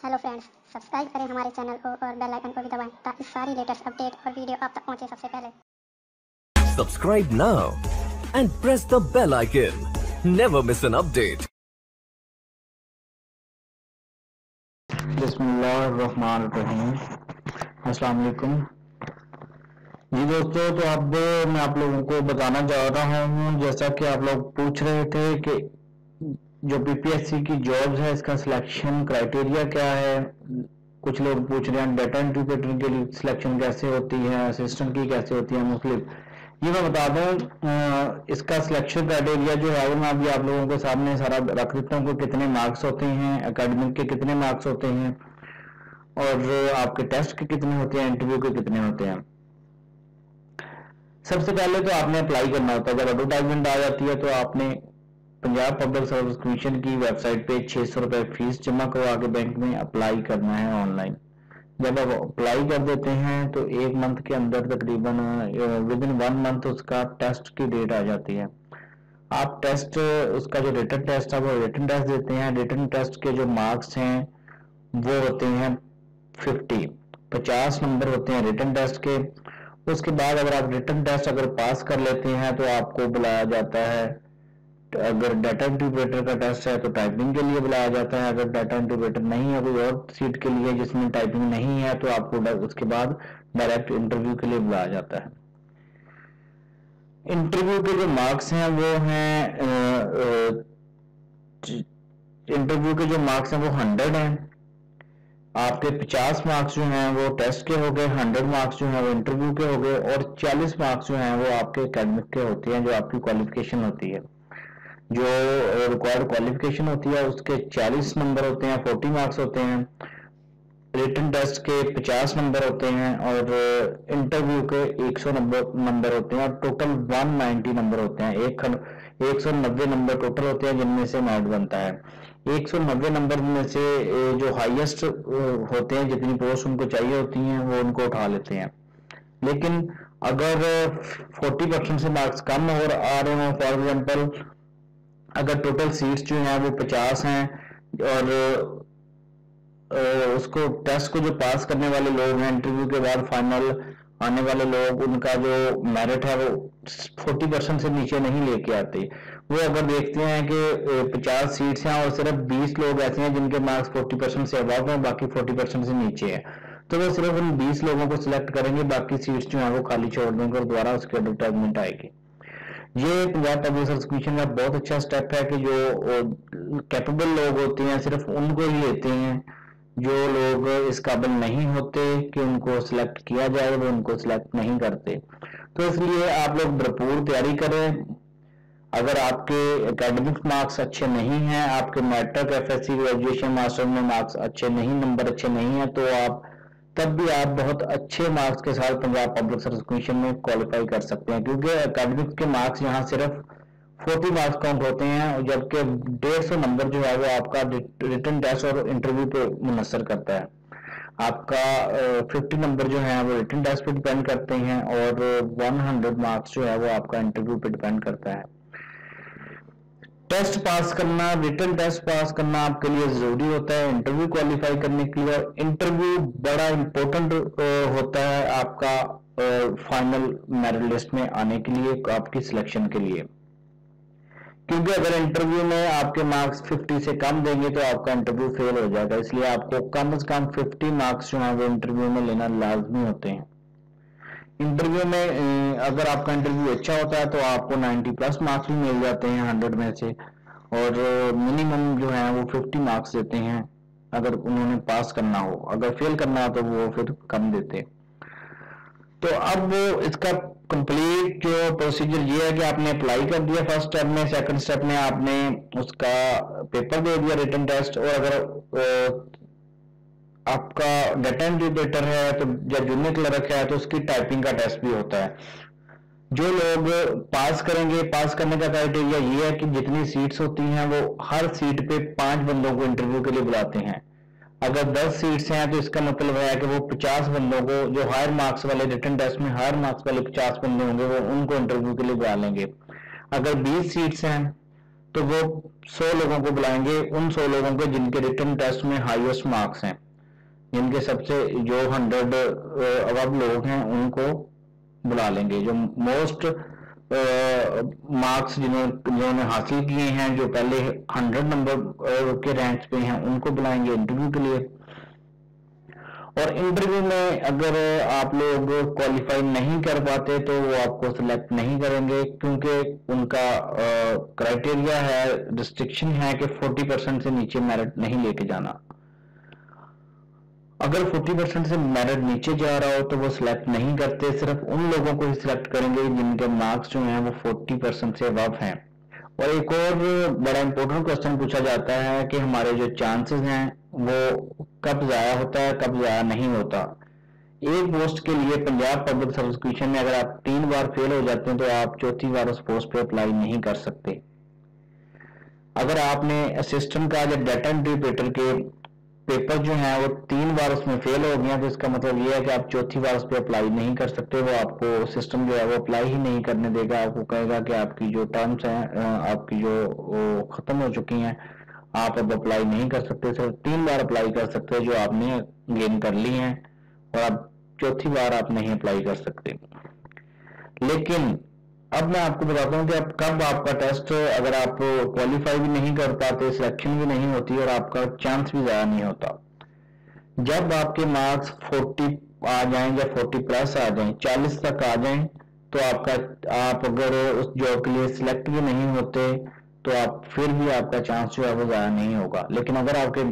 Hello friends subscribe करें हमारे channel को और बेल आइकन को भी दबाएँ ताकि सारी लेटेस्ट अपडेट और वीडियो आप तक पहुँचे सबसे पहले now and press the bell icon. Never miss an update. बिस्मिल्लाहिर्रहमानिर्रहीम अस्सलाम वालेकुम जी दोस्तों तो अब मैं आप लोगों को बताना चाह रहा हूँ जैसा कि आप लोग पूछ रहे थे कि जो पीपीएससी की जॉब्स है, इसका सिलेक्शन क्राइटेरिया क्या है? कुछ लोग पूछ रहे हैं डेटा इंटरप्रेटर के लिए सिलेक्शन कैसे होती है असिस्टेंट की कैसे होती है, मुख्तलिफ़। ये मैं बता दूँ इसका सिलेक्शन क्राइटेरिया जो है, वो मैं अभी आप लोगों के सामने सारा रख देता हूँ कितने मार्क्स होते हैं अकेडमिक के कितने मार्क्स होते हैं, और आपके टेस्ट के कितने होते हैं इंटरव्यू के कितने होते हैं। सबसे पहले तो आपने अप्लाई करना होता है। जब एडवर्टाइजमेंट आ जाती है तो आपने पंजाब पब्लिक सर्विस कमीशन की वेबसाइट पे छह सौ रुपए फ़ीस जमा करवा के बैंक में अप्लाई करना है ऑनलाइन। जब आप अप्लाई कर देते हैं तो एक मंथ के अंदर तकरीबन विद इन वन मंथ उसका टेस्ट की डेट आ जाती है। आप टेस्ट उसका जो रिटर्न टेस्ट है वो रिटर्न टेस्ट देते हैं। रिटर्न टेस्ट के जो मार्क्स हैं, वो होते हैं फिफ्टी पचास नंबर होते हैं रिटर्न टेस्ट के। उसके बाद अगर आप रिटर्न टेस्ट अगर पास कर लेते हैं तो आपको बुलाया जाता है अगर डाटा इंटरप्रेटर का टेस्ट है तो टाइपिंग के लिए बुलाया जाता है। अगर डाटा इंटरप्रेटर नहीं है, कोई और सीट के लिए जिसमें टाइपिंग नहीं है तो आपको उसके बाद डायरेक्ट इंटरव्यू के लिए बुलाया जाता है। इंटरव्यू के जो मार्क्स हैं, वो हैं इंटरव्यू के जो मार्क्स हैं, वो हंड्रेड हैं। आपके 50 मार्क्स जो हैं, वो टेस्ट के हो गए 100 मार्क्स जो हैं, वो इंटरव्यू के हो गए, और 40 मार्क्स जो हैं, वो आपके एकेडमिक के होते हैं, जो आपकी क्वालिफिकेशन होती है। जो रिक्वायर्ड क्वालिफिकेशन होती है, उसके 40 नंबर होते हैं 40 मार्क्स होते हैं। रिटर्न टेस्ट के 50 नंबर होते हैं और इंटरव्यू के 100 नंबर नंबर होते हैं और टोटल 190 नंबर होते हैं। एक सौ नब्बे नंबर टोटल होते हैं, जिनमें से मेरिट बनता है। एक सौ नब्बे नंबर में से जो हाईएस्ट होते हैं, जितनी पोस्ट उनको चाहिए होती हैं, वो उनको उठा लेते हैं। लेकिन अगर 40 परसेंट से मार्क्स कम हो आ रहे हो फॉर एग्जांपल अगर टोटल सीट्स जो हैं वो 50 हैं और उसको टेस्ट को जो पास करने वाले लोग हैं इंटरव्यू के बाद फाइनल आने वाले लोग, उनका जो मेरिट है वो 40 परसेंट से नीचे नहीं लेके आते। वो अगर देखते हैं कि 50 सीट्स हैं और सिर्फ़ 20 लोग ऐसे हैं जिनके मार्क्स 40 परसेंट से अबाव हैं, बाकी 40 परसेंट से नीचे है। तो वो सिर्फ़ उन 20 लोगों को सिलेक्ट करेंगे, बाकी सीट्स जो है वो खाली छोड़ देंगे और दोबारा उसकी एडवर्टाइजमेंट आएगी। ये पंजाब पब्लिक कमीशन का बहुत अच्छा स्टेप है कि जो कैपेबल लोग होते हैं, सिर्फ़ उनको ही लेते हैं। जो लोग इस काबिल नहीं होते कि उनको सिलेक्ट किया जाए, वो उनको सिलेक्ट नहीं करते। तो इसलिए आप लोग भरपूर तैयारी करें। अगर आपके एकेडमिक मार्क्स अच्छे नहीं हैं, आपके matric F S graduation master में मार्क्स अच्छे नहीं नंबर अच्छे नहीं है तो आप तब भी आप बहुत अच्छे मार्क्स के साथ पंजाब पब्लिक सर्विस कमीशन में क्वालिफाई कर सकते हैं, क्योंकि एकेडमिक के मार्क्स यहाँ सिर्फ़ 40 मार्क्स काउंट होते हैं, जबकि डेढ़ सौ नंबर जो है वो आपका रिटर्न टेस्ट और इंटरव्यू पे मुनसर करता है। आपका फिफ्टी नंबर जो है वो रिटर्न टेस्ट पे डिपेंड करते हैं और 100 मार्क्स जो है वो आपका इंटरव्यू पे डिपेंड करता है। टेस्ट पास करना, रिटर्न टेस्ट पास करना आपके लिए ज़रूरी होता है, इंटरव्यू क्वालिफाई करने के लिए। इंटरव्यू बड़ा इंपॉर्टेंट होता है आपका फाइनल मेरिट लिस्ट में आने के लिए, आपकी सिलेक्शन के लिए। क्योंकि अगर इंटरव्यू में आपके मार्क्स 50 से कम देंगे तो आपका इंटरव्यू फेल हो जाएगा। इसलिए आपको कम से कम 50 मार्क्स जो है वो इंटरव्यू में लेना लाजमी होते हैं। इंटरव्यू में अगर आपका इंटरव्यू अच्छा होता है तो आपको 90 प्लस मार्क्स भी मिल जाते हैं 100 में से। और मिनिमम जो है, वो 50 मार्क्स देते हैं, अगर उन्होंने पास करना हो। अगर फेल करना हो तो वो फिर कम देते तो अब इसका कंप्लीट जो प्रोसीजर ये है कि आपने अप्लाई कर दिया फ़र्स्ट स्टेप में, सेकंड स्टेप में आपने उसका पेपर दे दिया रिटर्न टेस्ट, और अगर आपका डेटा इंटीग्रेटर है तो या जूनियर क्लर्क है तो उसकी टाइपिंग का टेस्ट भी होता है। जो लोग पास करेंगे पास करने का क्राइटेरिया ये है कि जितनी सीट्स होती हैं, वो हर सीट पे पाँच बंदों को इंटरव्यू के लिए बुलाते हैं। अगर 10 सीट्स हैं तो इसका मतलब है कि वो 50 बंदों को, जो हायर मार्क्स वाले रिटर्न टेस्ट में हायर मार्क्स वाले 50 बंदे होंगे, वो उनको इंटरव्यू के लिए बुला लेंगे। अगर 20 सीट्स हैं तो वो सौ लोगों को बुलाएँगे, उन सौ लोगों के जिनके रिटर्न टेस्ट में हाईएस्ट मार्क्स हैं। जिनके सबसे जो हंड्रेड अब लोग हैं, उनको बुला लेंगे। जो मोस्ट मार्क्स जिन्होंने हासिल किए हैं, जो पहले हंड्रेड नंबर के रैंक पे हैं, उनको बुलाएँगे इंटरव्यू के लिए। और इंटरव्यू में अगर आप लोग क्वालिफाई नहीं कर पाते तो वो आपको सिलेक्ट नहीं करेंगे, क्योंकि उनका क्राइटेरिया है रिस्ट्रिक्शन है कि 40 परसेंट से नीचे मेरिट नहीं लेके जाना। अगर 40 परसेंट से मेरिट नीचे जा रहा हो तो वो सिलेक्ट नहीं करते, सिर्फ़ उन लोगों को ही सिलेक्ट करेंगे जिनके मार्क्स जो हैं वो 40 परसेंट से अबव हैं। और एक और बड़ा इंपॉर्टेंट क्वेश्चन पूछा जाता है कि हमारे जो चांसेस हैं, वो कब ज़ाया होता है, कब ज़ाया नहीं होता। एक पोस्ट के लिए पंजाब पब्लिक सर्विस कमीशन में अगर आप तीन बार फेल हो जाते हैं तो आप चौथी बार उस पोस्ट पर अप्लाई नहीं कर सकते। अगर आपने असिस्टेंट का या डाटा एंट्री ऑपरेटर के पेपर जो है, वो तीन बार उसमें फेल हो गया तो इसका मतलब ये है कि आप चौथी बार उस पर अप्लाई नहीं कर सकते। वो आपको सिस्टम जो है, वो अप्लाई ही नहीं करने देगा। आपको कहेगा कि आपकी जो टर्म्स हैं आपकी जो खत्म हो चुकी हैं। आप अब अप्लाई नहीं कर सकते, सिर्फ़ तीन बार अप्लाई कर सकते जो आपने गेन कर ली हैं, और अब चौथी बार आप नहीं अप्लाई कर सकते। लेकिन अब मैं आपको बताता हूँ कि अब कब आपका टेस्ट अगर आप क्वालिफाई भी नहीं कर पाते सिलेक्शन भी नहीं होती और आपका चांस भी ज़्यादा नहीं होता। जब आपके मार्क्स 40 आ जाएँ या 40 प्लस आ जाएँ 40 तक आ जाएँ तो आपका, आप अगर उस जॉब के लिए सिलेक्ट भी नहीं होते तो आप फिर भी आपका चांस जो है वो ज़्यादा नहीं होगा। लेकिन अगर आपके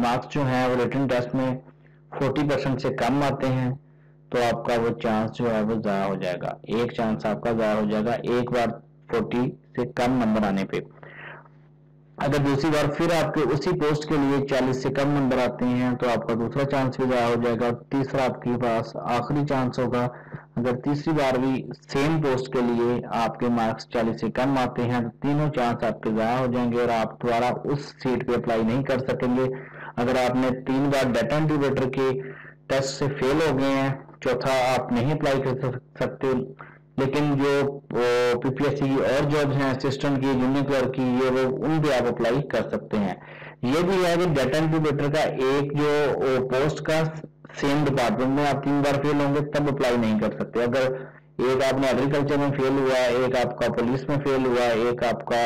मार्क्स जो हैं वो रिटर्न टेस्ट में 40 परसेंट से कम आते हैं तो आपका वो चांस जो है वो ज़ाया हो जाएगा। एक चांस आपका ज़ाया हो जाएगा, एक बार फोर्टी से कम नंबर आने पे। अगर दूसरी बार फिर आपके उसी पोस्ट के लिए 40 से कम नंबर आते हैं तो आपका दूसरा चांस भी ज़ाया हो जाएगा। तीसरा आपके पास आखिरी चांस होगा। अगर तीसरी बार भी सेम पोस्ट के लिए आपके मार्क्स 40 से कम आते हैं तो तीनों चांस आपके ज़ाया हो जाएँगे और आप दोबारा उस सीट पे अप्लाई नहीं कर सकेंगे। अगर आपने तीन बार डेटा इंटीवेटर के टेस्ट से फेल हो गए हैं चौथा आप नहीं अप्लाई कर सकते। लेकिन जो पीपीएससी की और जॉब्स हैं असिस्टेंट की जूनियर क्लर्क की, ये वो, उन पे आप अप्लाई कर सकते हैं। ये भी है कि डेटा इंटीग्रेटर का एक जो पोस्ट का सेम डिपार्टमेंट में आप तीन बार फेल होंगे, तब अप्लाई नहीं कर सकते। अगर एक आपने एग्रीकल्चर में फेल हुआ, एक आपका पुलिस में फेल हुआ, एक आपका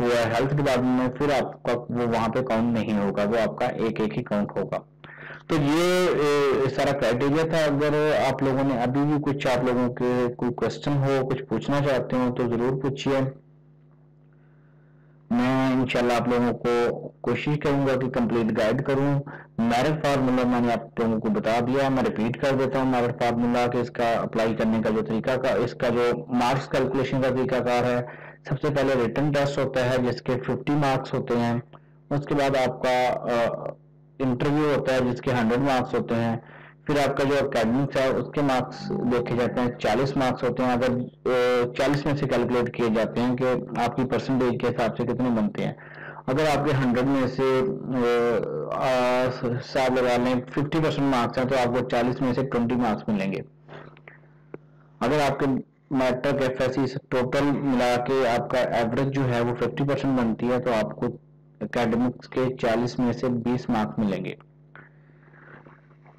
हुआ हेल्थ डिपार्टमेंट में, फिर आपका वो वहाँ पे काउंट नहीं होगा, वो आपका एक एक ही काउंट होगा। तो ये सारा क्राइटेरिया था। अगर आप लोगों ने अभी भी कुछ आप लोगों के कोई क्वेश्चन हो, कुछ पूछना चाहते हो तो ज़रूर पूछिए। मैं इंशाल्लाह आप लोगों को कोशिश करूँगा कि कंप्लीट गाइड करूँ। मैरिट फार्मूला मैंने आप लोगों को बता दिया। मैं रिपीट कर देता हूँ। मैरिट फार्मूला के इसका अप्लाई करने का जो तरीका का, इसका जो मार्क्स कैलकुलेशन का तरीकाकार है, सबसे पहले रिटर्न टेस्ट होता है, जिसके 50 मार्क्स होते हैं। उसके बाद आपका इंटरव्यू होता है, जिसके हंड्रेड मार्क्स होते हैं। फिर आपका जो अकेडमिक्स है, उसके मार्क्स देखे जाते हैं, चालीस मार्क्स होते हैं। अगर चालीस में से कैलकुलेट किए जाते हैं कि आपकी परसेंटेज के हिसाब से कितने बनते हैं। अगर आपके हंड्रेड में से सात लगा लें फिफ्टी परसेंट मार्क्स हैं तो आपको चालीस में से ट्वेंटी मार्क्स मिलेंगे। अगर आपके मैट्रिक एफ़ टोटल मिला के आपका एवरेज जो है, वो फिफ्टी परसेंट बनती है तो आपको एकेडमिक्स के 40 में से 20 मार्क्स मिलेंगे।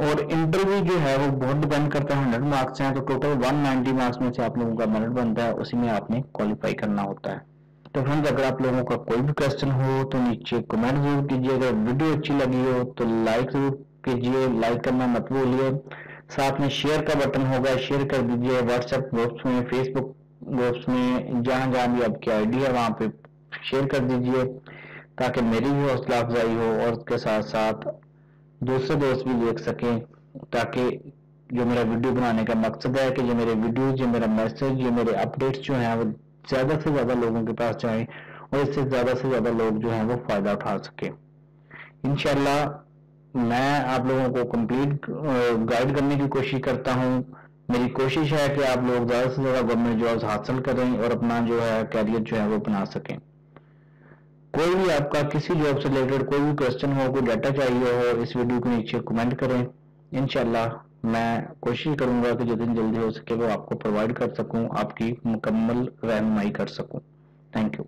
और इंटरव्यू जो है, वो बहुत डिपेंड करता है हंड्रेड मार्क्स हैं तो टोटल 190 मार्क्स में से आप लोगों का मेरिट बनता है, उसी में आपने क्वालिफाई करना होता है। तो फ्रेंड्स अगर आप लोगों का कोई भी क्वेश्चन हो तो नीचे कमेंट ज़रूर कीजिए। अगर वीडियो अच्छी लगी हो तो लाइक ज़रूर कीजिए। लाइक करना मत भूलिए। साथ में शेयर का बटन होगा शेयर कर दीजिए। व्हाट्सएप ग्रुप्स में फेसबुक ग्रुप्स में, जहाँ जहाँ भी आपकी आईडी है, वहाँ पे शेयर कर दीजिए। ताकि मेरी भी हौसला अफजाई हो और उसके साथ साथ दूसरे दोस्त भी देख सकें, ताकि जो मेरा वीडियो बनाने का मकसद है कि जो मेरे वीडियो जो मेरा मैसेज जो मेरे अपडेट्स जो हैं, वो ज़्यादा से ज़्यादा लोगों के पास जाए और इससे ज़्यादा से ज़्यादा लोग जो हैं वो फ़ायदा उठा सके। इनशाला मैं आप लोगों को कंप्लीट गाइड करने की कोशिश करता हूँ। मेरी कोशिश है कि आप लोग ज़्यादा से ज़्यादा गवर्नमेंट जॉब्स हासिल करें और अपना जो है कैरियर जो है वो बना सकें। कोई भी आपका किसी जॉब से रिलेटेड कोई भी क्वेश्चन हो, कोई डाटा चाहिए हो, इस वीडियो के नीचे कमेंट करें। इनशाला मैं कोशिश करूँगा कि जितनी जल्दी हो सके वो आपको प्रोवाइड कर सकूँ, आपकी मुकम्मल रहनुमाई कर सकूँ। Thank you